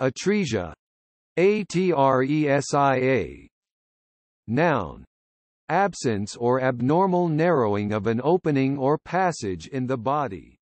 Atresia. Atresia. Noun. Absence or abnormal narrowing of an opening or passage in the body.